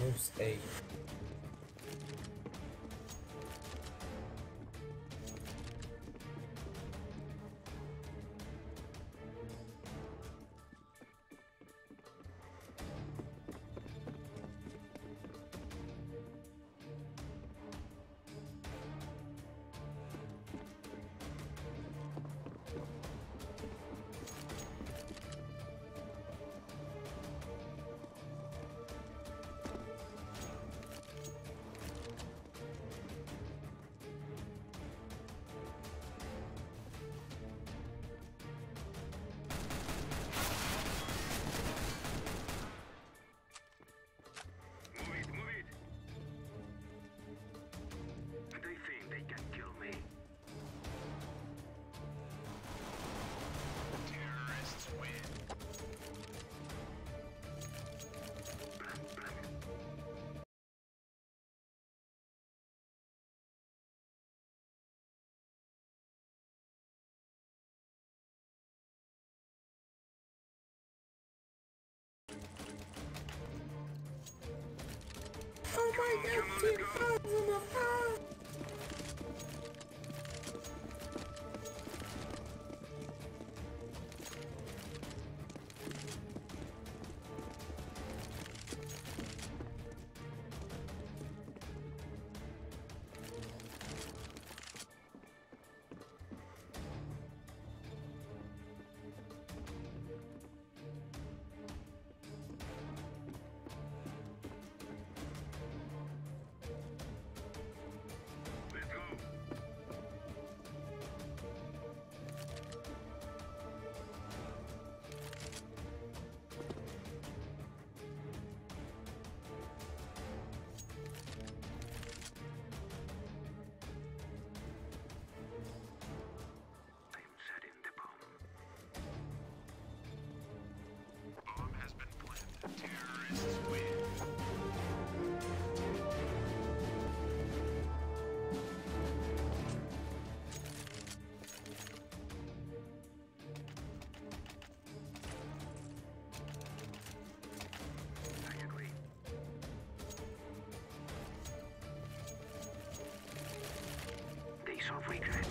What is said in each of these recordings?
Where's A? My god, Come on,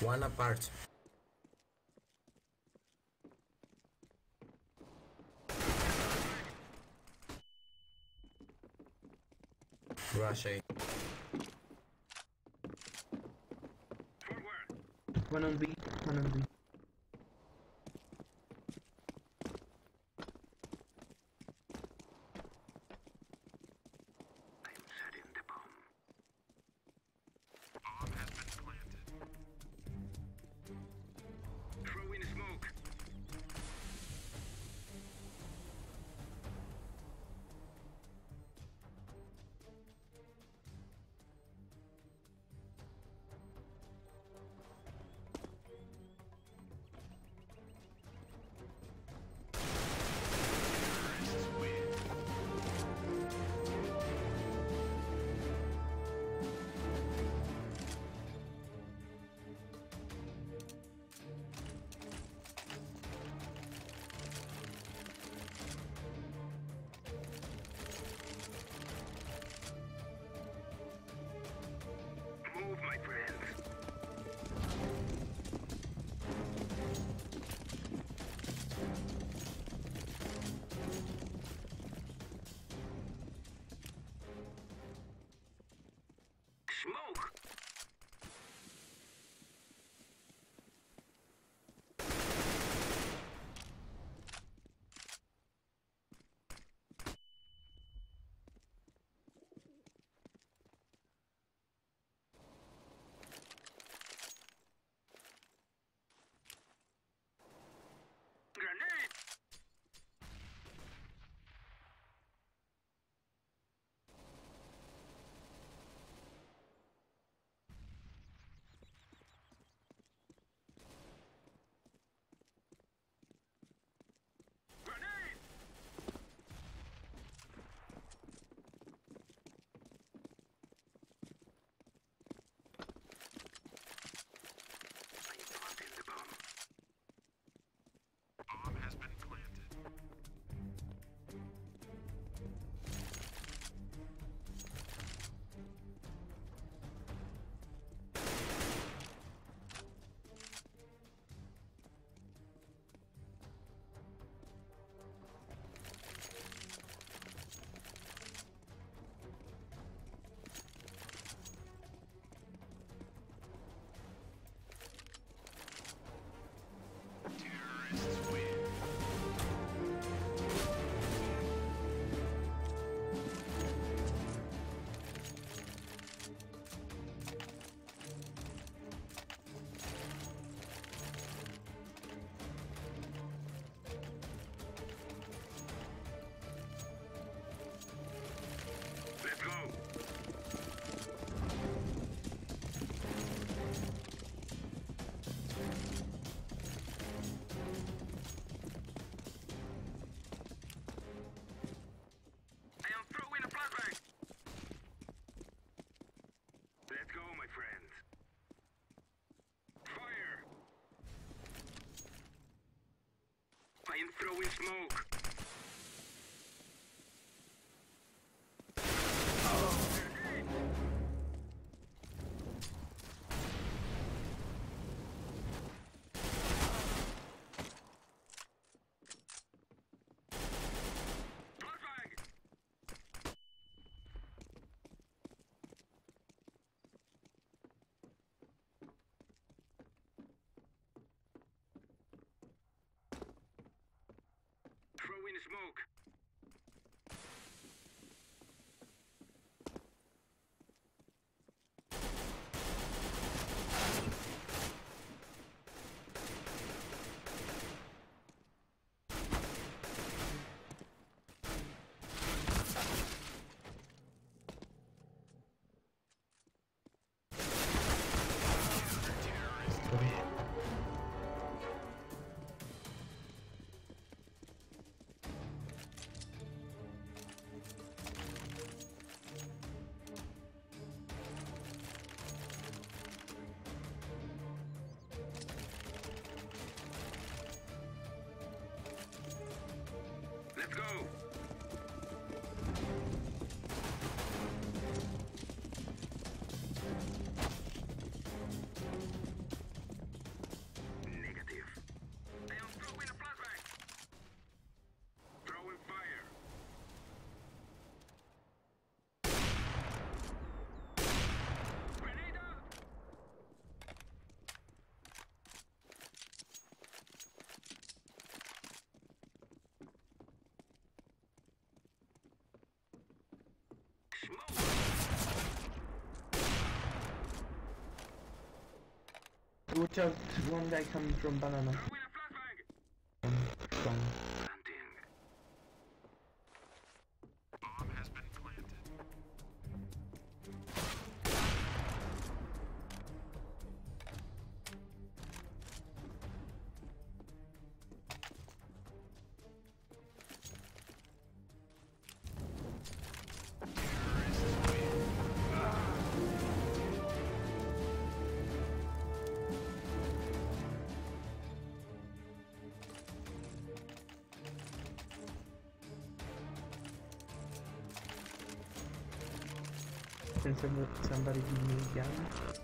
One apart. Russia. One on B, one on B. Throwing smoke. between the smoke. Watch out, one guy coming from banana. Can somebody give me a gun?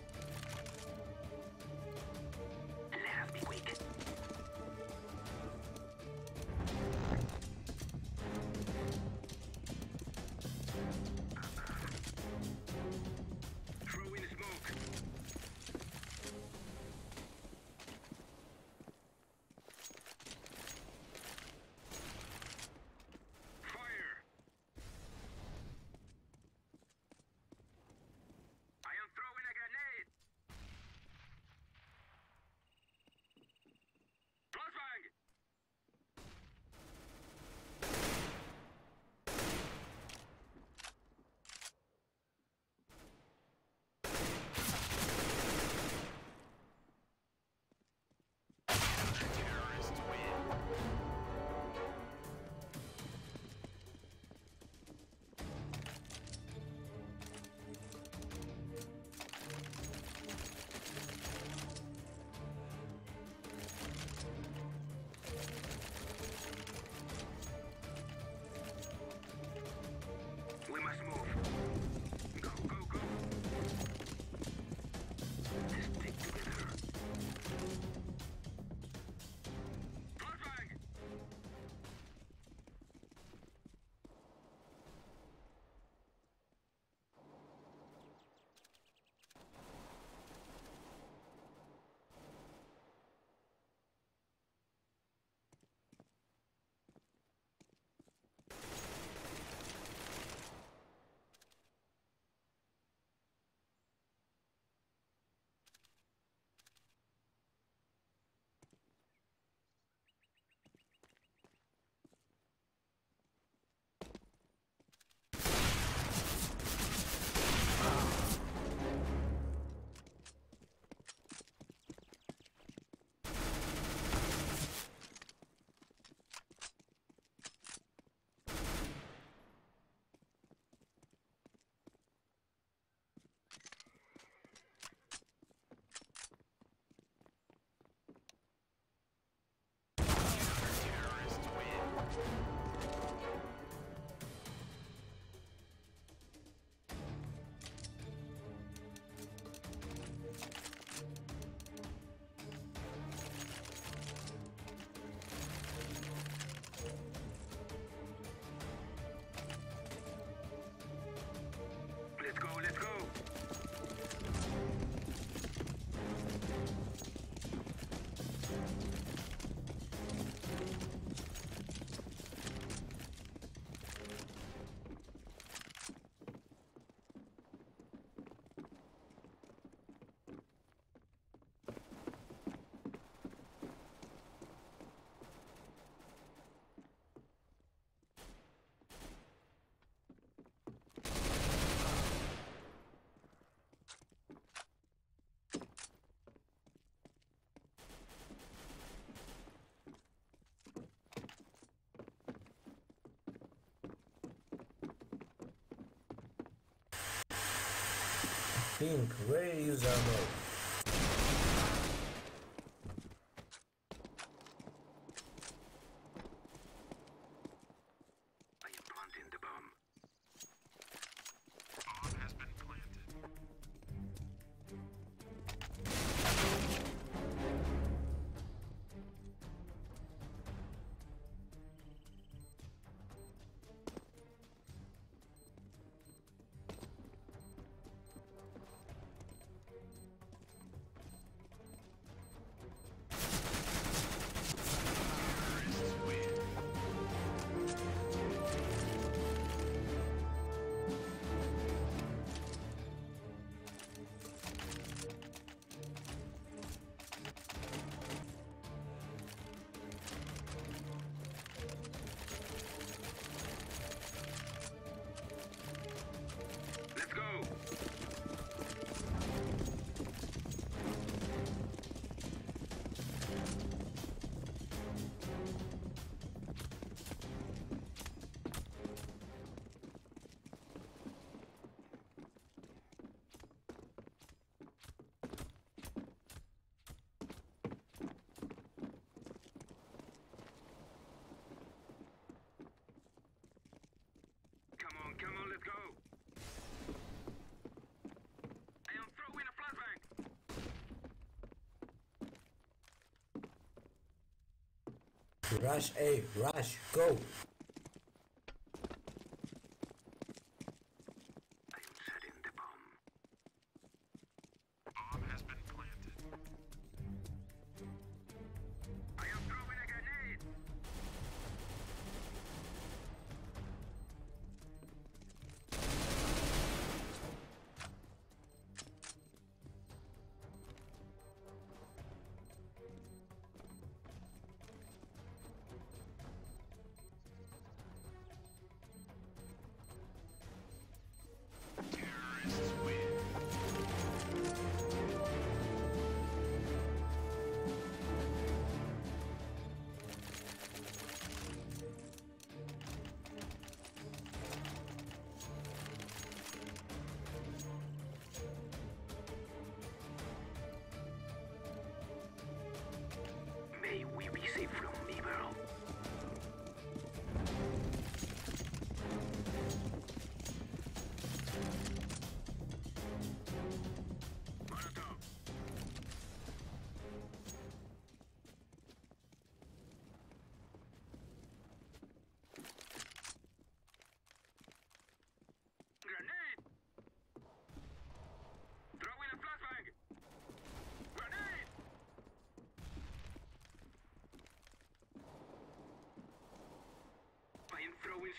where is our mode? Come on, let's go. I am throwing a flashbang. Rush A, rush, go!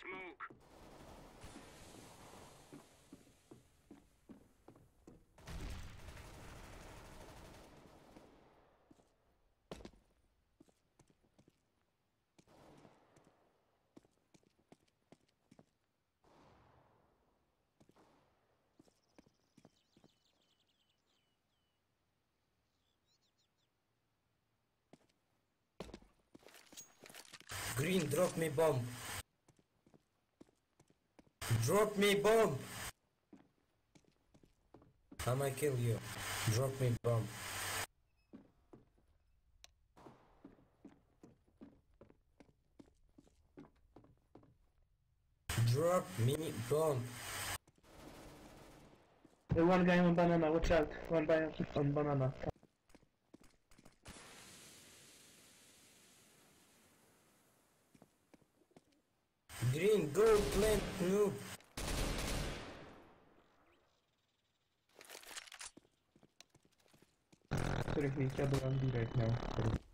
Smoke. Green, drop me bomb. Drop me bomb. I'ma kill you. Drop me bomb. Drop me bomb. One guy on banana, watch out. One guy on banana. Green, go plant noob. right now.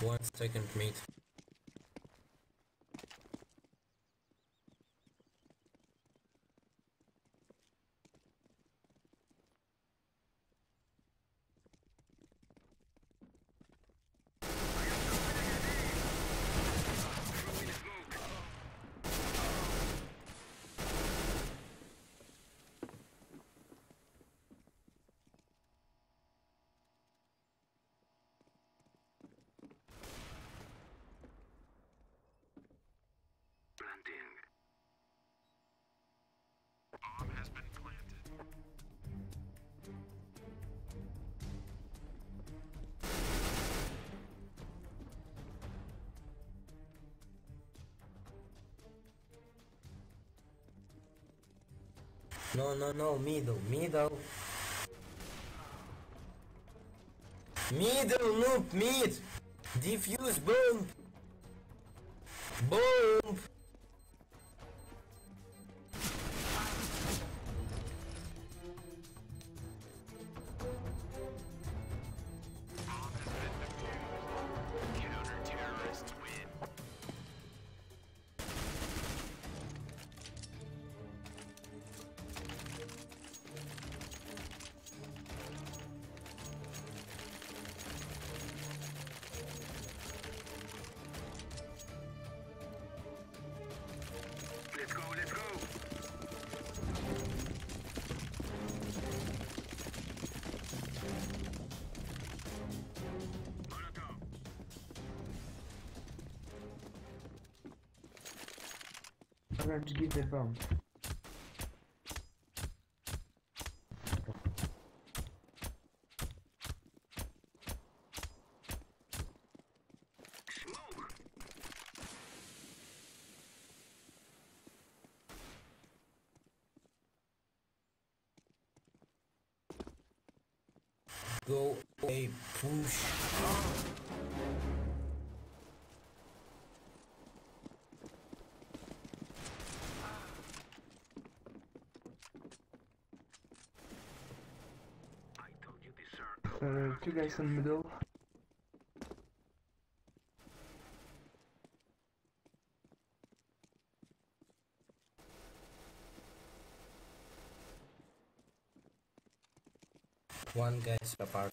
One second, mate. No, no, no, middle, middle. Middle loop, mid! Diffuse bomb! Bomb! Orange, give the bomb. Smoke. Go away, push. I told you this, sir. Uh, two guys in the middle. One guy's apart.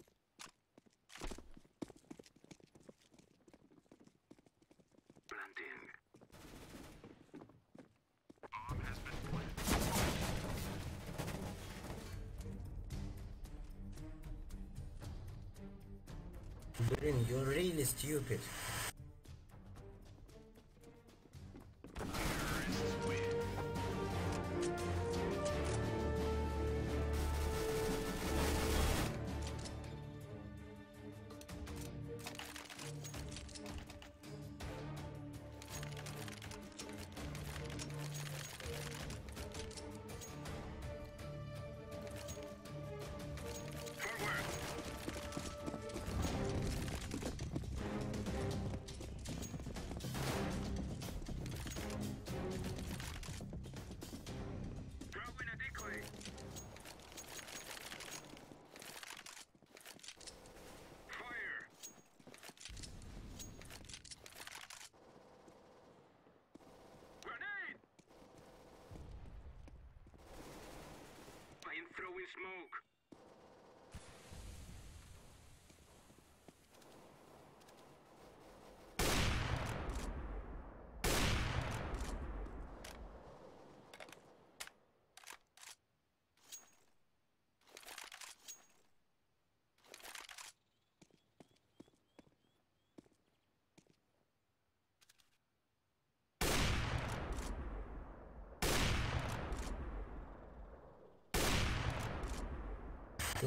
Stupid.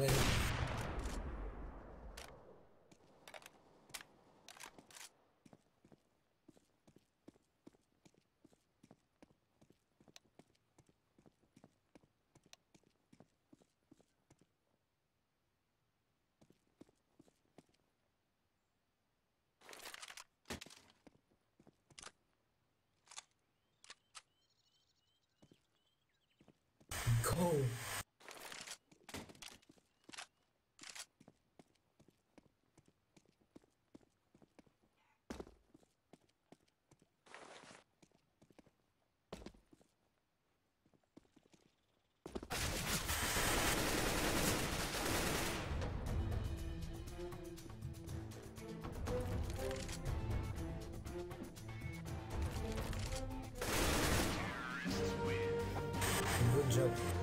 Play. Go! Good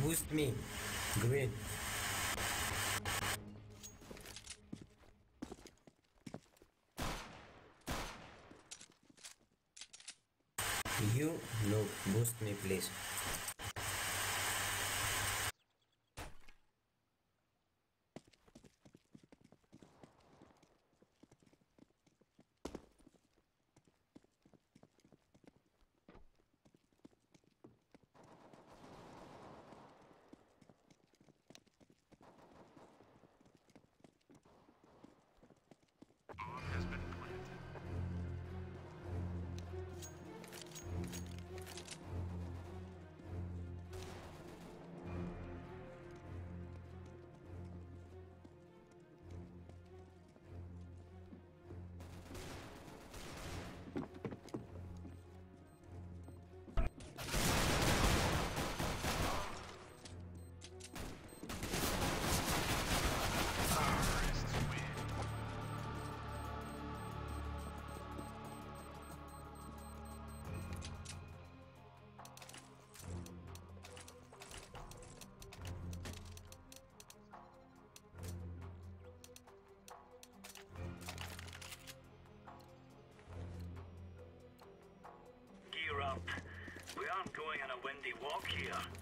boost me. Great. You no boost me please. We aren't going on a windy walk here.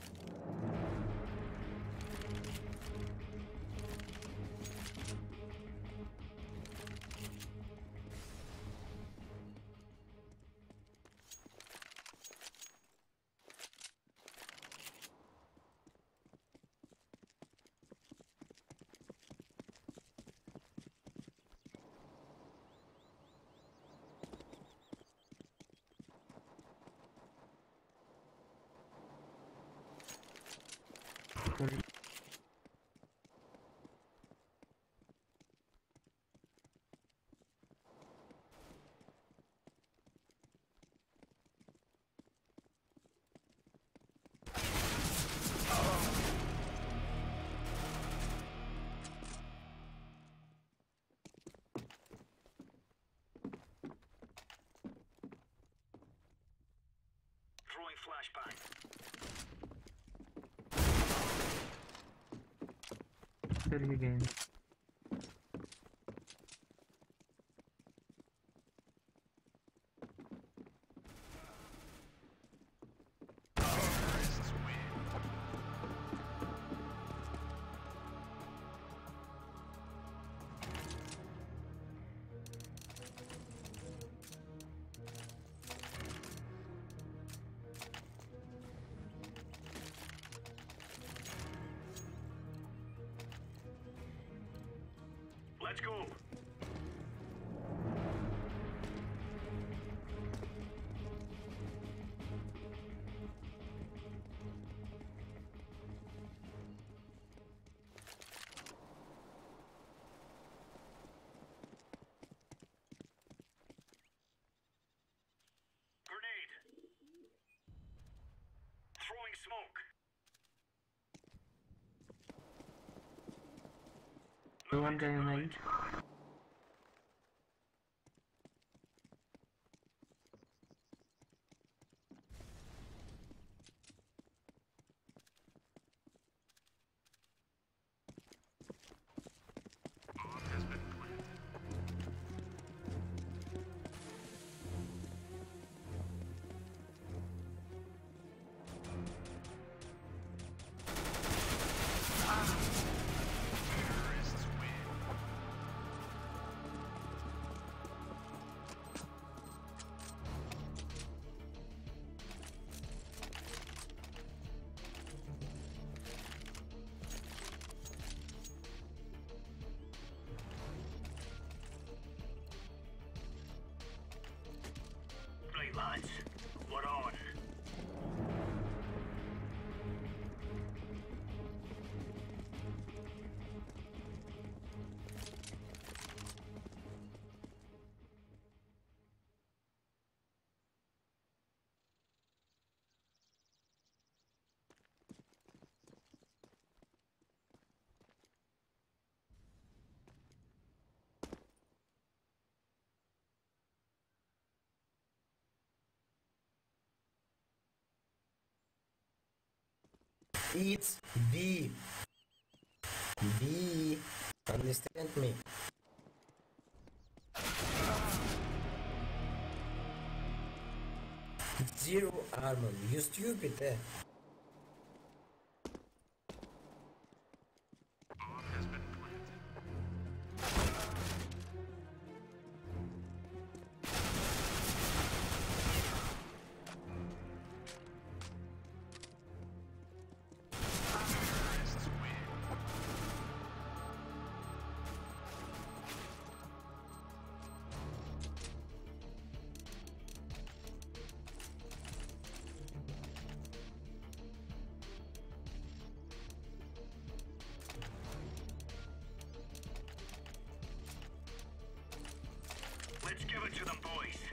Throwing flashbang. Kill you No one grenade. It's B. B. Understand me? Zero armor. You stupid, eh? Let's give it to them, boys.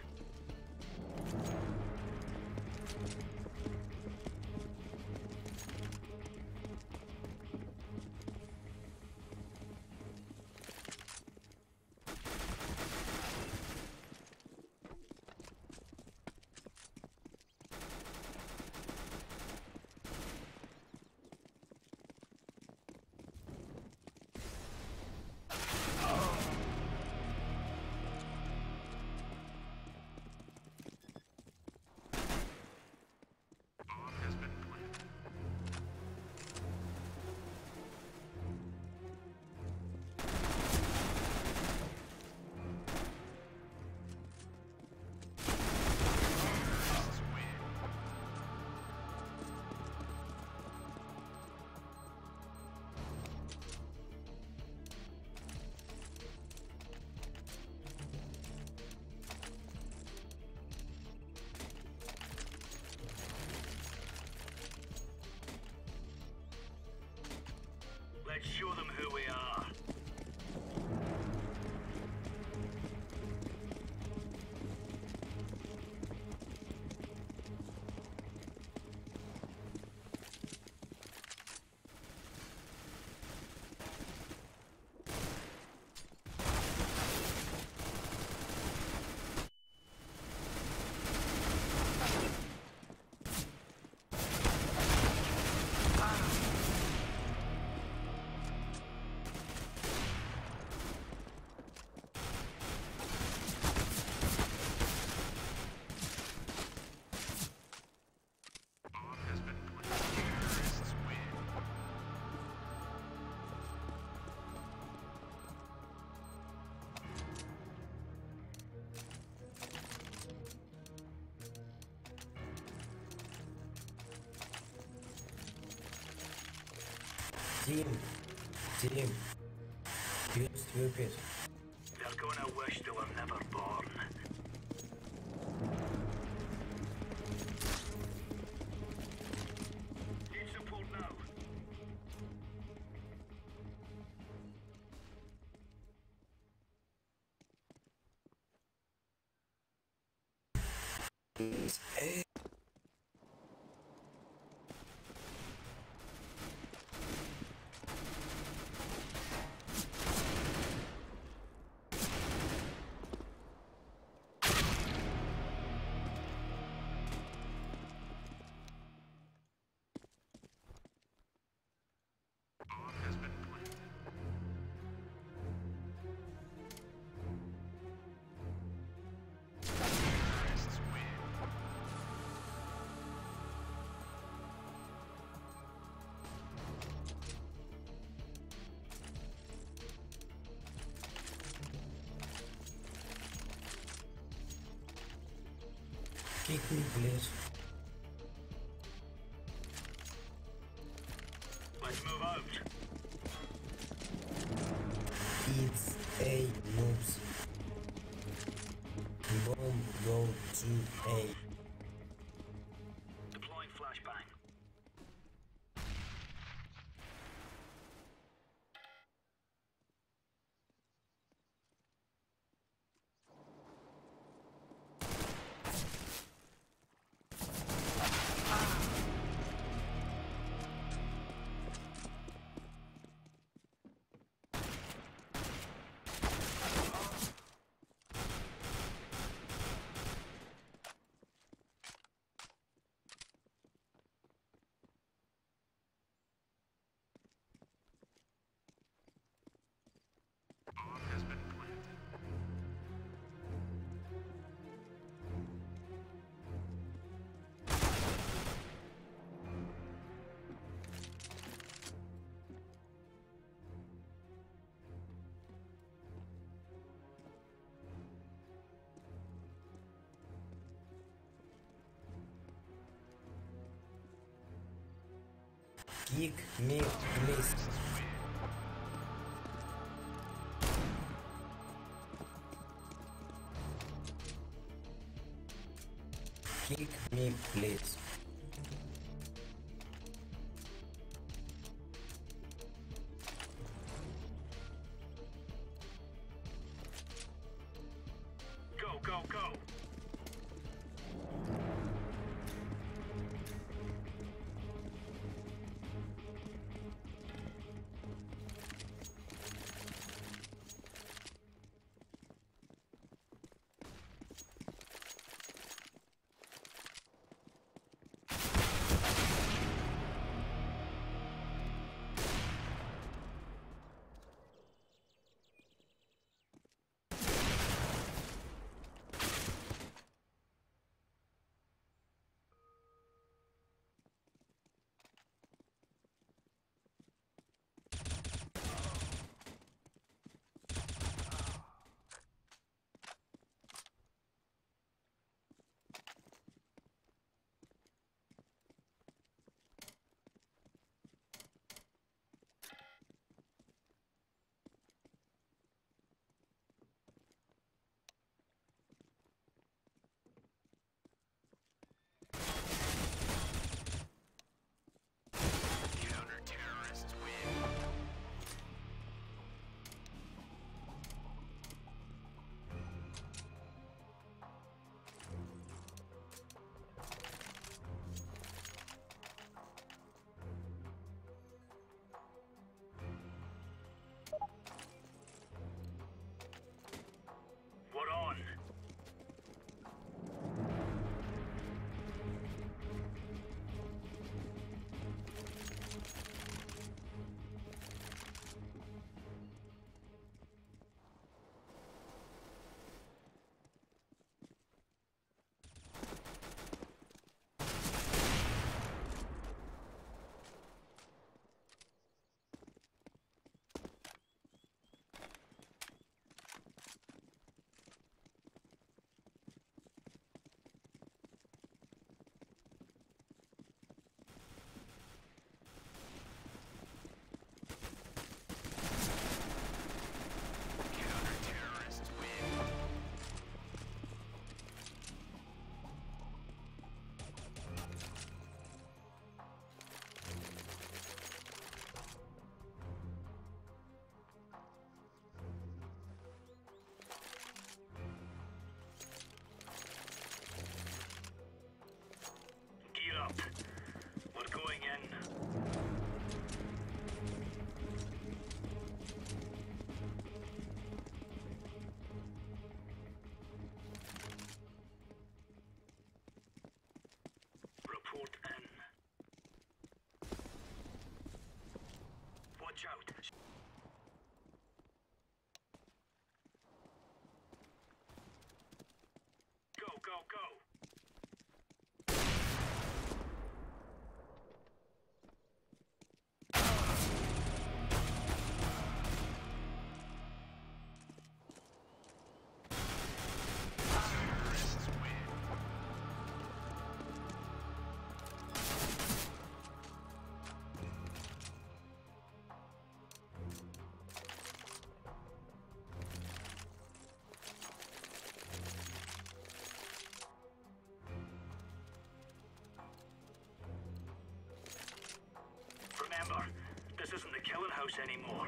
Team. Team. You stupid. They're gonna wish they were never born. Kick me, please. Let's move out. It's A moves. Bomb go to A. kick me, please. Kick me, please. anymore.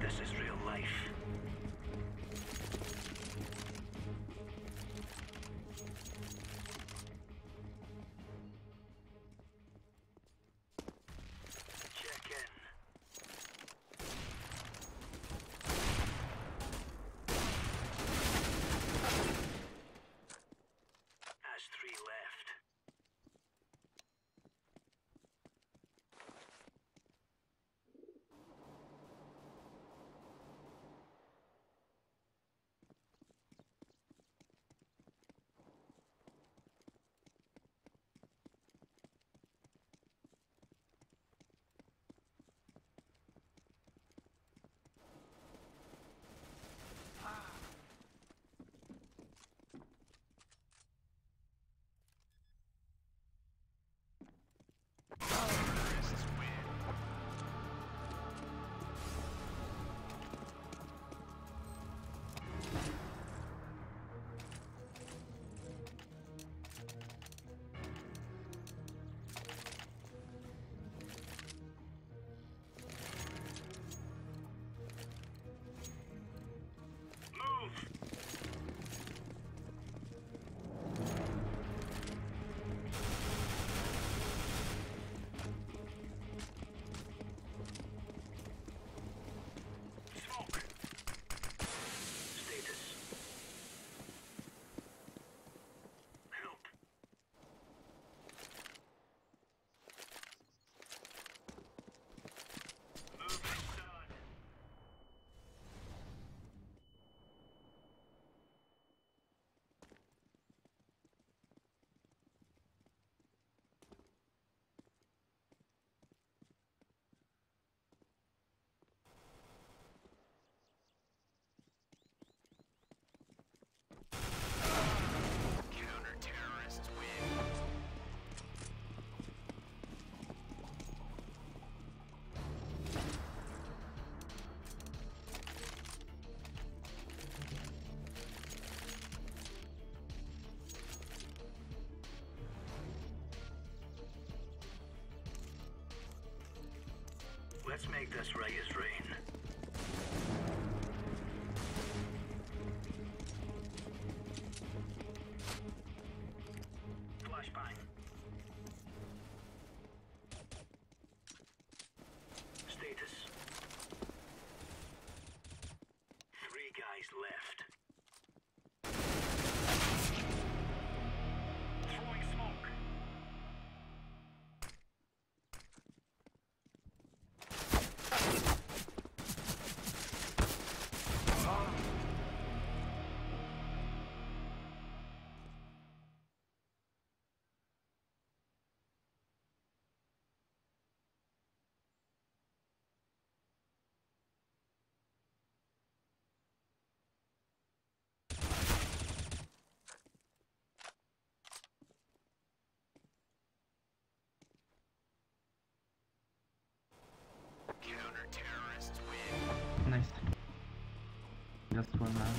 This is real life. Let's make this as rain. Just one round.